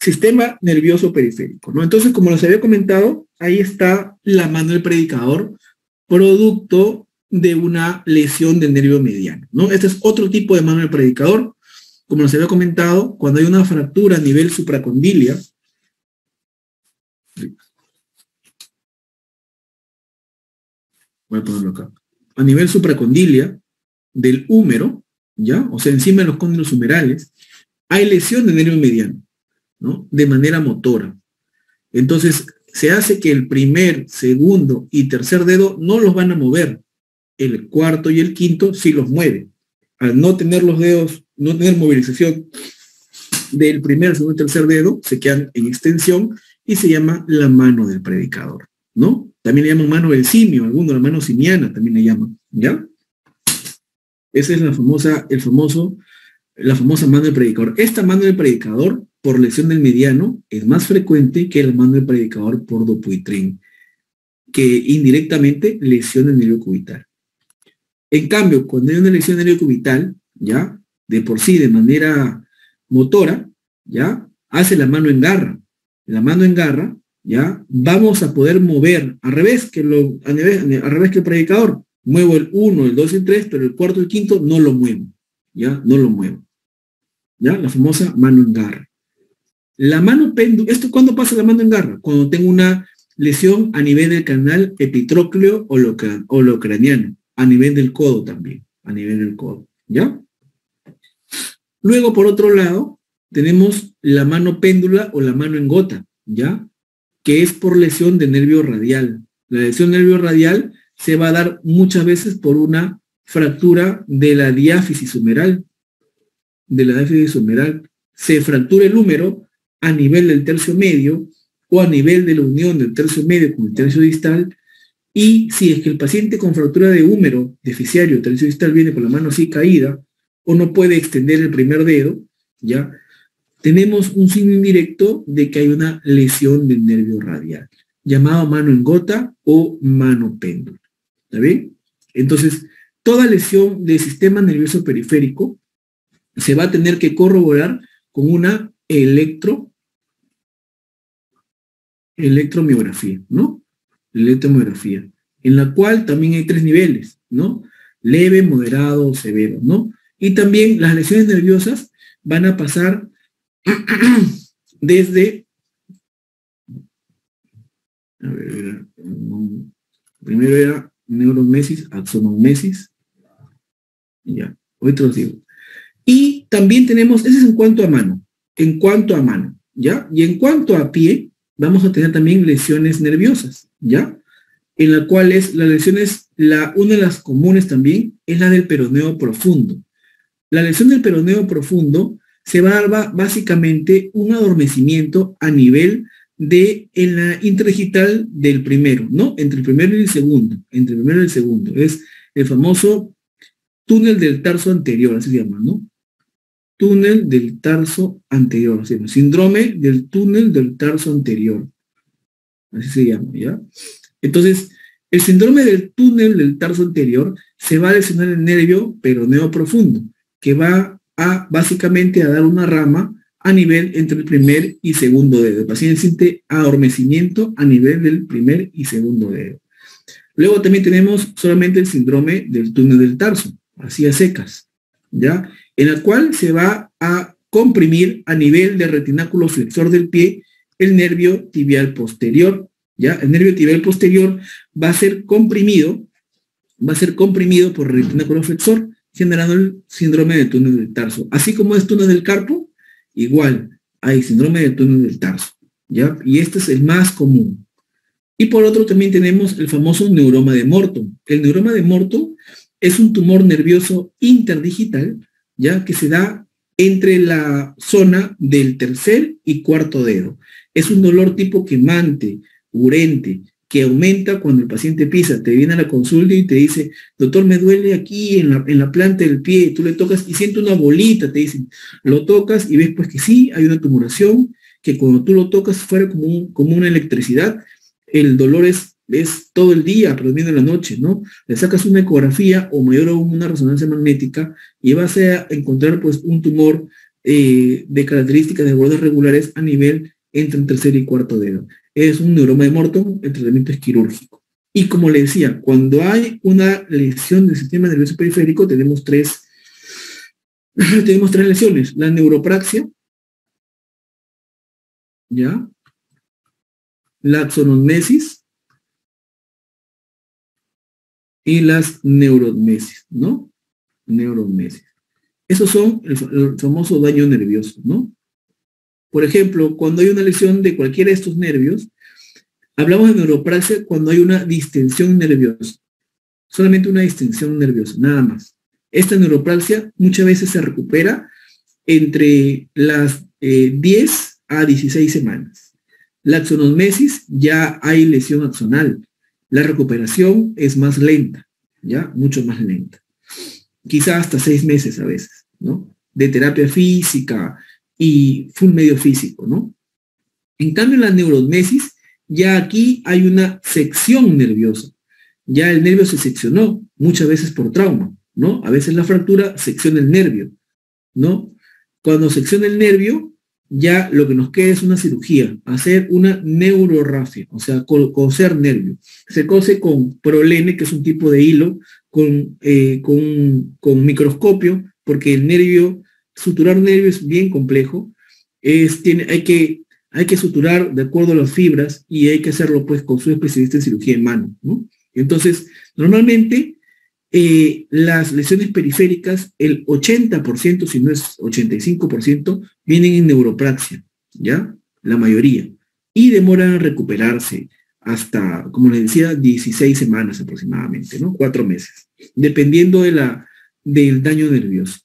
sistema nervioso periférico, ¿no? Entonces, como les había comentado, ahí está la mano del predicador, producto de una lesión del nervio mediano, ¿no? Este es otro tipo de mano del predicador. Como les había comentado, cuando hay una fractura a nivel supracondilia, voy a ponerlo acá, a nivel supracondilia del húmero, ¿ya? O sea, encima de los cóndilos humerales, hay lesión del nervio mediano, De manera motora. Entonces, se hace que el primer, segundo y tercer dedo no los van a mover. El cuarto y el quinto sí los mueve. Al no tener los dedos, no tener movilización del primer, segundo y tercer dedo, se quedan en extensión y se llama la mano del predicador, ¿no? También le llaman mano del simio, algunos la mano simiana también le llaman, ¿ya? Esa es la famosa, el famoso, la famosa mano del predicador. Esta mano del predicador, por lesión del mediano, es más frecuente que la mano del predicador por dopuitrin, que indirectamente lesiona el nervio cubital. En cambio, cuando hay una lesión del nervio cubital, ya, de por sí, de manera motora, ya, hace la mano en garra. La mano en garra, ya, vamos a poder mover al revés que lo, al revés que el predicador. Muevo el 1, el 2 y el 3, pero el cuarto y el quinto no lo muevo. ¿Ya? No lo muevo. ¿Ya? La famosa mano en garra. La mano péndulo, ¿esto cuándo pasa la mano en garra? Cuando tengo una lesión a nivel del canal epitrócleo o lo craniano, a nivel del codo también, a nivel del codo. ¿Ya? Luego, por otro lado, tenemos la mano péndula o la mano en gota, ¿ya? Que es por lesión de nervio radial. La lesión nervio radial se va a dar muchas veces por una fractura de la diáfisis humeral. De la diáfisis humeral. Se fractura el húmero a nivel del tercio medio o a nivel de la unión del tercio medio con el tercio distal. Y si es que el paciente con fractura de húmero deficiario, tercio distal, viene con la mano así caída o no puede extender el primer dedo, ya tenemos un signo indirecto de que hay una lesión del nervio radial, llamado mano en gota o mano péndulo. ¿Está bien? Entonces, toda lesión del sistema nervioso periférico se va a tener que corroborar con una electro, electromiografía, ¿no? Electromiografía, en la cual también hay tres niveles, ¿no? Leve, moderado, severo, ¿no? Y también las lesiones nerviosas van a pasar desde a ver, primero era neuromesis, axonomesis. Ya, hoy te digo. Y también tenemos, ese es en cuanto a mano, en cuanto a mano, ¿ya? Y en cuanto a pie, vamos a tener también lesiones nerviosas, ¿ya? En la cual es, las lesiones, la, una de las comunes también es la del peroneo profundo. La lesión del peroneo profundo se va a dar básicamente un adormecimiento a nivel de en la interdigital del primero, ¿no? Entre el primero y el segundo, entre el primero y el segundo. Es el famoso túnel del tarso anterior, así se llama, ¿no? Túnel del tarso anterior. Síndrome del túnel del tarso anterior. Así se llama, ¿ya? Entonces, el síndrome del túnel del tarso anterior se va a lesionar el nervio peroneo profundo, que va a básicamente a dar una rama a nivel entre el primer y segundo dedo. El paciente siente adormecimiento a nivel del primer y segundo dedo. Luego también tenemos solamente el síndrome del túnel del tarso, así a secas, ¿ya? En el cual se va a comprimir a nivel del retináculo flexor del pie el nervio tibial posterior, ¿ya? El nervio tibial posterior va a ser comprimido, va a ser comprimido por el retináculo flexor, generando el síndrome del túnel del tarso. Así como es túnel del carpo, Igual, hay síndrome de túnel del tarso, ¿ya? Y este es el más común. Y por otro también tenemos el famoso neuroma de Morton. El neuroma de Morton es un tumor nervioso interdigital, ¿ya? Que se da entre la zona del tercer y cuarto dedo. Es un dolor tipo quemante, urente, que aumenta cuando el paciente pisa, te viene a la consulta y te dice, doctor, me duele aquí en la, planta del pie, tú le tocas y siente una bolita, te dicen, lo tocas y ves pues que sí, hay una tumoración, que cuando tú lo tocas fuera como, como una electricidad, el dolor es, es todo el día, pero en la noche, ¿no? Le sacas una ecografía o mayor aún una resonancia magnética y vas a encontrar pues un tumor eh, de características de bordes regulares a nivel entre el tercer y cuarto dedo. Es un neuroma de Morton, el tratamiento es quirúrgico. Y como le decía, cuando hay una lesión del sistema nervioso periférico, tenemos tres, tenemos tres lesiones. La neuropraxia, ¿ya? La axonomesis y las neuromesis, ¿no? Neuromesis. Esos son el, famoso daño nervioso, ¿no? Por ejemplo, cuando hay una lesión de cualquiera de estos nervios, hablamos de neuropraxia cuando hay una distensión nerviosa. Solamente una distensión nerviosa, nada más. Esta neuropraxia muchas veces se recupera entre las 10 eh, a 16 semanas. La axonomesis ya hay lesión axonal. La recuperación es más lenta, ya, mucho más lenta. Quizá hasta seis meses a veces, ¿no? De terapia física y full medio físico, ¿no? En cambio, en la neuromesis, ya aquí hay una sección nerviosa. Ya el nervio se seccionó, muchas veces por trauma, ¿no? A veces la fractura secciona el nervio, ¿no? Cuando secciona el nervio, ya lo que nos queda es una cirugía, hacer una neurorrafia, o sea, coser nervio. Se cose con prolene, que es un tipo de hilo, con, eh, con, con, microscopio, porque el nervio, suturar nervio es bien complejo, es, tiene, hay, que, hay que suturar de acuerdo a las fibras y hay que hacerlo pues con su especialista en cirugía en mano. ¿no? Entonces, normalmente eh, las lesiones periféricas, el 80%, si no es 85%, vienen en neuropraxia, ¿ya? La mayoría. Y demoran en recuperarse hasta, como les decía, 16 semanas aproximadamente, ¿no? Cuatro meses, dependiendo de la, del daño nervioso.